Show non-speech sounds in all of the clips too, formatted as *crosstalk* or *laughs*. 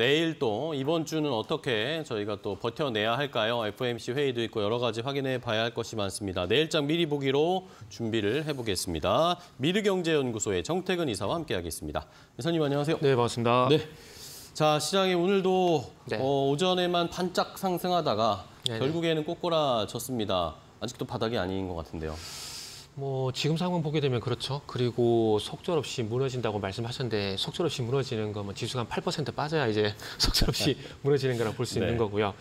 내일 또 이번 주는 어떻게 저희가 또 버텨내야 할까요? FOMC 회의도 있고 여러 가지 확인해 봐야 할 것이 많습니다. 내일장 미리 보기로 준비를 해보겠습니다. 미르경제연구소의 정태근 이사와 함께하겠습니다. 이사님 안녕하세요. 네, 반갑습니다. 네. 자 시장이 오늘도 네. 어, 오전에만 반짝 상승하다가 네네. 결국에는 꼬꼬라졌습니다. 아직도 바닥이 아닌 것 같은데요. 뭐 지금 상황 보게 되면 그렇죠. 그리고 속절없이 무너진다고 말씀하셨는데 속절없이 무너지는 거면 지수가 한 8% 빠져야 이제 *laughs* 속절없이 무너지는 거라 볼수 네. 있는 거고요.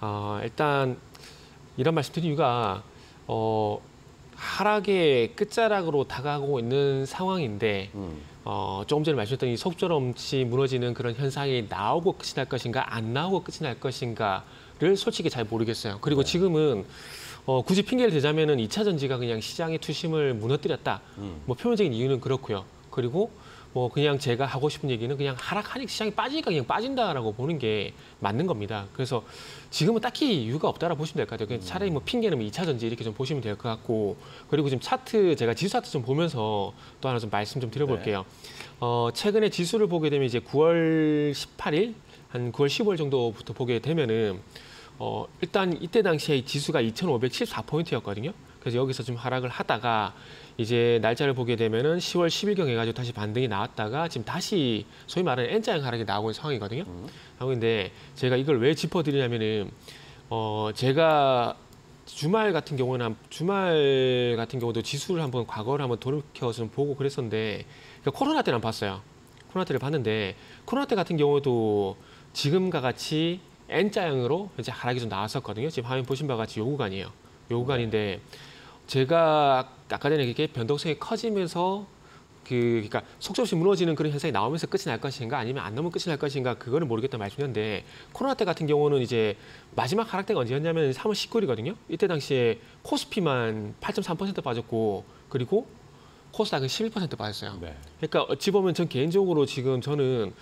어, 일단 이런 말씀드린 이유가 어, 하락의 끝자락으로 다가가고 있는 상황인데 음. 어, 조금 전에 말씀드렸던 이 속절없이 무너지는 그런 현상이 나오고 끝이 날 것인가 안 나오고 끝이 날 것인가 를 솔직히 잘 모르겠어요. 그리고 지금은 어, 굳이 핑계를 대자면은 2차 전지가 그냥 시장의 투심을 무너뜨렸다. 음. 뭐 표면적인 이유는 그렇고요. 그리고 뭐 그냥 제가 하고 싶은 얘기는 그냥 하락하니 시장이 빠지니까 그냥 빠진다라고 보는 게 맞는 겁니다. 그래서 지금은 딱히 이유가 없다라 보시면 될 것 같아요. 그냥 차라리 뭐 핑계는 뭐 2차 전지 이렇게 좀 보시면 될 것 같고 그리고 지금 차트 제가 지수 차트 좀 보면서 또 하나 좀 말씀 좀 드려볼게요. 어, 최근에 지수를 보게 되면 이제 9월 18일 한 9월 15일 정도부터 보게 되면은 어, 일단 이때 당시에 이 지수가 2,514포인트였거든요. 그래서 여기서 좀 하락을 하다가 이제 날짜를 보게 되면은 10월 10일경 해가지고 다시 반등이 나왔다가 지금 다시 소위 말하는 N자형 하락이 나오고 있는 상황이거든요. 상황인데 제가 이걸 왜 짚어드리냐면은 어, 제가 주말 같은 경우는 한- 주말 같은 경우도 지수를 한번 과거를 한번 돌이켜서 좀 보고 그랬었는데 그러니까 코로나 때는 안 봤어요. 코로나 때를 봤는데 코로나 때 같은 경우도 지금과 같이 N자형으로 이제 하락이 좀 나왔었거든요. 지금 화면 보신 바와 같이 요 구간이에요. 요 구간인데 제가 아까 전에 이게 변동성이 커지면서 그 그러니까 속절없이 무너지는 그런 현상이 나오면서 끝이 날 것인가 아니면 안 나오면 끝이 날 것인가 그거는 모르겠다 말씀드렸는데 코로나 때 같은 경우는 이제 마지막 하락 때가 언제였냐면 3월 19일이거든요. 이때 당시에 코스피만 8.3% 빠졌고 그리고 코스닥은 11% 빠졌어요. 네. 그러니까 어찌 보면 전 개인적으로 지금 저는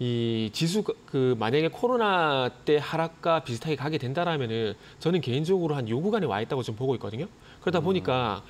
이 지수 그 만약에 코로나 때 하락과 비슷하게 가게 된다라면은 저는 개인적으로 한 요 구간에 와 있다고 좀 보고 있거든요. 그러다 보니까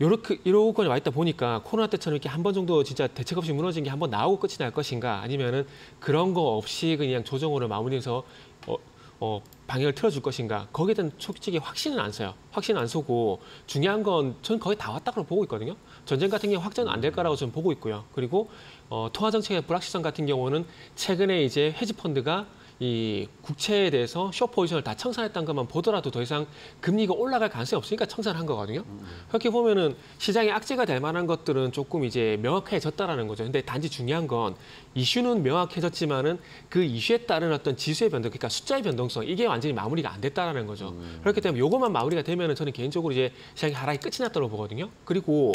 요렇게 이런 구간에 와 있다 보니까 코로나 때처럼 이렇게 한 번 정도 진짜 대책 없이 무너진 게 한 번 나오고 끝이 날 것인가 아니면은 그런 거 없이 그냥 조정으로 마무리해서 어, 어, 방향을 틀어줄 것인가 거기에 대한 솔직히 확신은 안 써요. 확신은 안 쏘고 중요한 건전 거의 다 왔다고 보고 있거든요. 전쟁 같은 경우 확전 안 될 거라고 저는 보고 있고요. 그리고 어, 통화 정책의 불확실성 같은 경우는 최근에 이제 헤지 펀드가 이 국채에 대해서 숏 포지션을 다 청산했다는 것만 보더라도 더 이상 금리가 올라갈 가능성이 없으니까 청산한 거거든요. 그렇게 보면은 시장에 악재가 될 만한 것들은 조금 이제 명확해졌다라는 거죠. 근데 단지 중요한 건 이슈는 명확해졌지만은 그 이슈에 따른 어떤 지수의 변동, 그러니까 숫자의 변동성 이게 완전히 마무리가 안 됐다라는 거죠. 그렇기 때문에 요것만 마무리가 되면은 저는 개인적으로 이제 시장이 하락이 끝이 났다고 보거든요. 그리고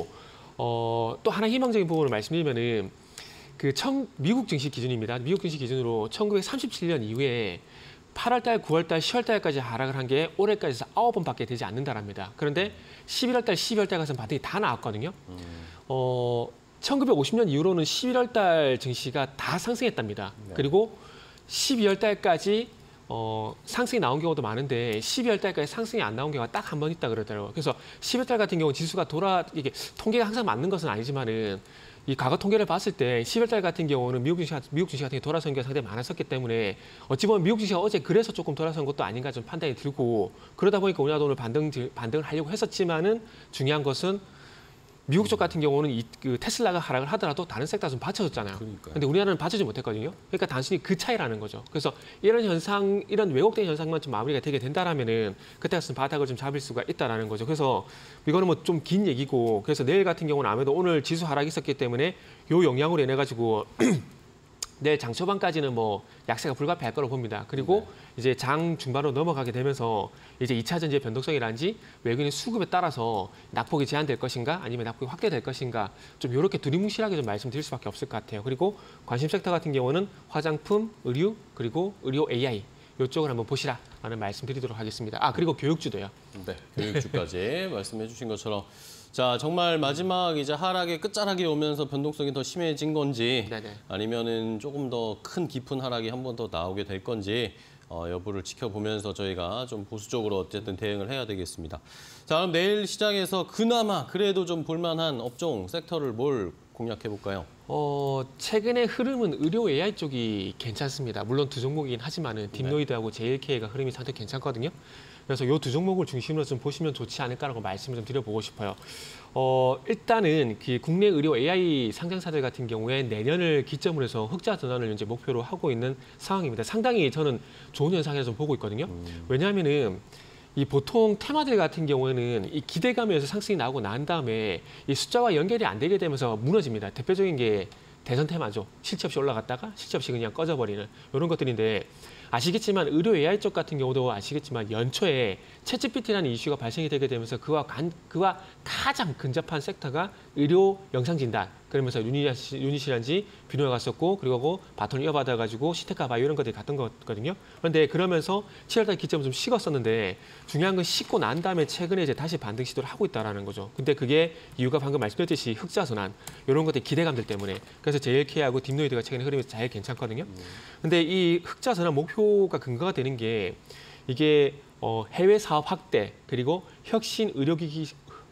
어, 또 하나 희망적인 부분을 말씀드리면은 그 청, 미국 증시 기준입니다. 미국 증시 기준으로 1937년 이후에 8월달, 9월달, 10월달까지 하락을 한 게 올해까지 해서 9번밖에 되지 않는다랍니다. 그런데 11월달, 12월달 가서 반등이 다 나왔거든요. 어, 1950년 이후로는 11월달 증시가 다 상승했답니다. 그리고 12월달까지 어, 상승이 나온 경우도 많은데 12월달까지 상승이 안 나온 경우가 딱 한 번 있다 그러더라고요. 그래서 10월달 같은 경우 지수가 돌아 이게 통계가 항상 맞는 것은 아니지만은 이 과거 통계를 봤을 때 10월 달 같은 경우는 미국 증시 미국 증시 같은 게 돌아선 게 상당히 많았었기 때문에 어찌 보면 미국 증시가 어제 그래서 조금 돌아선 것도 아닌가 좀 판단이 들고 그러다 보니까 우리나라도 오늘 반등 반등을 하려고 했었지만은 중요한 것은 미국 쪽 같은 경우는 이, 그 테슬라가 하락을 하더라도 다른 섹터가 좀 받쳐줬잖아요. 그러니까요. 근데 우리나라는 받쳐주지 못했거든요. 그러니까 단순히 그 차이라는 거죠. 그래서 이런 현상, 이런 왜곡된 현상만 좀 마무리가 되게 된다라면은 그때 같은 바닥을 좀 잡을 수가 있다라는 거죠. 그래서 이거는 뭐 좀 긴 얘기고 그래서 내일 같은 경우는 아무래도 오늘 지수 하락이 있었기 때문에 요 영향으로 인해 가지고 *clears throat* 내일 장 초반까지는 뭐 약세가 불가피할 거로 봅니다. 그리고 이제 장 중반으로 넘어가게 되면서 이제 2차 전지의 변동성이란지 외국인 수급에 따라서 낙폭이 제한될 것인가 아니면 낙폭이 확대될 것인가 좀 이렇게 두리뭉실하게 좀 말씀드릴 수밖에 없을 것 같아요. 그리고 관심 섹터 같은 경우는 화장품, 의류 그리고 의료 AI 이쪽을 한번 보시라라는 말씀드리도록 하겠습니다. 아 그리고 교육주도요. 네, 교육주까지 *laughs* 말씀해 주신 것처럼 자 정말 마지막 이제 하락의 끝자락이 오면서 변동성이 더 심해진 건지 네네. 아니면은 조금 더 큰 깊은 하락이 한 번 더 나오게 될 건지 어, 여부를 지켜보면서 저희가 좀 보수적으로 어쨌든 대응을 해야 되겠습니다. 자 그럼 내일 시장에서 그나마 그래도 좀 볼만한 업종 섹터를 뭘 공략해 볼까요? 어, 최근의 흐름은 의료 AI 쪽이 괜찮습니다. 물론 두 종목이긴 하지만은 딥노이드하고 JLK가 흐름이 상당히 괜찮거든요. 그래서 이 두 종목을 중심으로 좀 보시면 좋지 않을까라고 말씀을 좀 드려보고 싶어요. 어, 일단은 그 국내 의료 AI 상장사들 같은 경우에 내년을 기점으로 해서 흑자 전환을 이제 목표로 하고 있는 상황입니다. 상당히 저는 좋은 현상이라 좀 보고 있거든요. 왜냐하면은 이 보통 테마들 같은 경우에는 이 기대감에서 상승이 나오고 난 다음에 이 숫자와 연결이 안 되게 되면서 무너집니다. 대표적인 게 대선 테마죠. 실체 없이 올라갔다가 실체 없이 그냥 꺼져버리는 이런 것들인데 아시겠지만 의료 AI 쪽 같은 경우도 아시겠지만 연초에 챗GPT라는 이슈가 발생이 되게 되면서 그와 간, 그와 가장 근접한 섹터가 의료 영상 진단 그러면서 유니시, 유니시란지 비누가 갔었고 그리고 바톤을 이어받아 가지고 시테카 바이오 이런 것들이 갔던 거거든요. 그런데 그러면서 7월달 기점 좀 식었었는데 중요한 건 식고 난 다음에 최근에 이제 다시 반등 시도를 하고 있다라는 거죠. 근데 그게 이유가 방금 말씀드렸듯이 흑자 선환 이런 것들 기대감들 때문에 그래서 JLK하고 딥노이드가 최근에 흐름이 잘 괜찮거든요. 근데 이 흑자 전환 목표 가 근거가 되는 게 이게 어, 해외 사업 확대 그리고 혁신 의료기기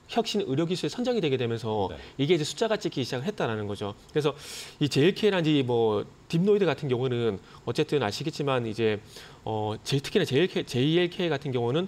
혁신 의료기술 선정이 되게 되면서 네. 이게 이제 숫자가 찍히기 시작을 했다라는 거죠. 그래서 이 JLK라든지 뭐 딥노이드 같은 경우는 어쨌든 아시겠지만 이제 어 제- 특히나 JLK, JLK 같은 경우는 이-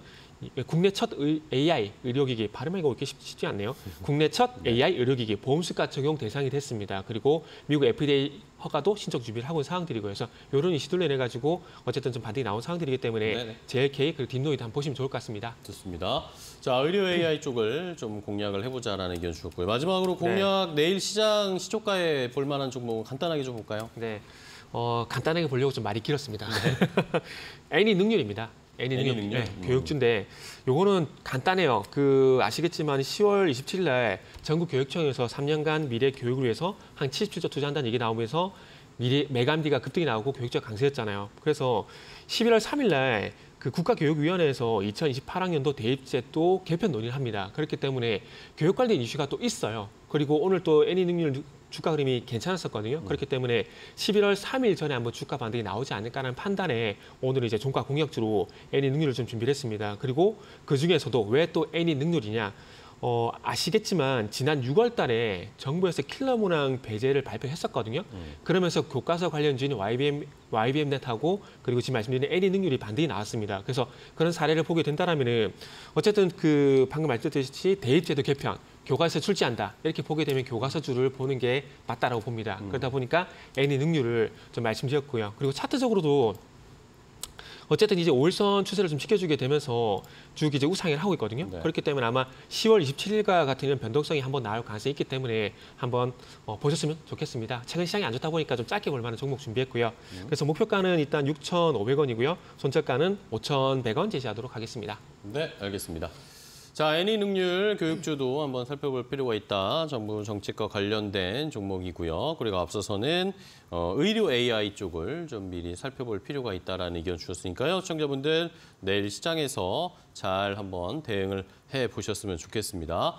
국내 첫 의- AI 의료기기 발음하기가 이렇게 쉽- 쉽지 않네요. 국내 첫 AI 의료기기 보험수가 적용 대상이 됐습니다. 그리고 미국 FDA 허가도 신청 준비를 하고 있는 상황들이고요. 그래서 이런 인해 가지고 어쨌든 좀 반등이 나온 상황들이기 때문에 네네. JLK 그리고 딥노이드 한번 보시면 좋을 것 같습니다. 좋습니다. 자, 의료 AI 쪽을 좀 공략을 해보자라는 의견 주셨고요. 마지막으로 공략 내일 시장 시초가에 볼 만한 종목은 간단하게 좀 볼까요? 네. 어, 간단하게 보려고 좀 말이 길었습니다. *laughs* 애니 능률입니다. 애니 애니 능률, 능률? 네, 음. 교육주인데 요거는 간단해요. 그 아시겠지만 10월 27일 날 전국 교육청에서 3년간 미래 교육을 위해서 한 77조 투자한다는 얘기 나오면서 미래 메감디가 급등이 나오고 교육적 강세였잖아요. 그래서 11월 3일 날 그 국가교육위원회에서 2028학년도 대입제 또 개편 논의를 합니다. 그렇기 때문에 교육 관련 이슈가 또 있어요. 그리고 오늘 또 애니 능률 주가 흐름이 괜찮았었거든요. 그렇기 때문에 11월 3일 전에 한번 주가 반등이 나오지 않을까라는 판단에 오늘 이제 종가 공약주로 애니 능률을 좀 준비를 했습니다. 그리고 그 중에서도 왜 또 애니 능률이냐? 어, 아시겠지만 지난 6월 달에 정부에서 킬러 문항 배제를 발표했었거든요. 그러면서 교과서 관련주인 YBM, YBM넷하고 그리고 지금 말씀드린 애니 능률이 반등이 나왔습니다. 그래서 그런 사례를 보게 된다라면은 어쨌든 그 방금 말씀드렸듯이 대입제도 개편, 교과서 출제한다 이렇게 보게 되면 교과서주를 보는 게 맞다라고 봅니다. 그러다 보니까 애니 능률을 좀 말씀드렸고요. 그리고 차트적으로도 어쨌든 이제 5일선 추세를 좀 지켜주게 되면서 쭉 이제 우상을 하고 있거든요. 네. 그렇기 때문에 아마 10월 27일과 같은 이런 변동성이 한번 나올 가능성이 있기 때문에 한번 어, 보셨으면 좋겠습니다. 최근 시장이 안 좋다 보니까 좀 짧게 볼 만한 종목 준비했고요. 그래서 목표가는 일단 6,500원이고요. 손절가는 5,100원 제시하도록 하겠습니다. 네, 알겠습니다. 자, 애니 능률 교육주도 한번 살펴볼 필요가 있다. 정부 정책과 관련된 종목이고요. 그리고 앞서서는 어, 의료 AI 쪽을 좀 미리 살펴볼 필요가 있다라는 의견 주셨으니까요. 시청자분들 내일 시장에서 잘 한번 대응을 해 보셨으면 좋겠습니다.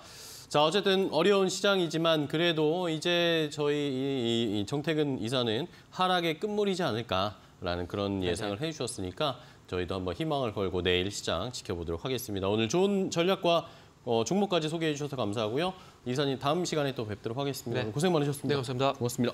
자, 어쨌든 어려운 시장이지만 그래도 이제 저희 이, 이, 이 정택은 이사는 하락의 끝물이지 않을까라는 그런 예상을 해 주셨으니까 저희도 한번 희망을 걸고 내일 시장 지켜보도록 하겠습니다. 오늘 좋은 전략과 어, 종목까지 소개해 주셔서 감사하고요. 이사님 다음 시간에 또 뵙도록 하겠습니다. 네. 고생 많으셨습니다. 네, 감사합니다. 고맙습니다.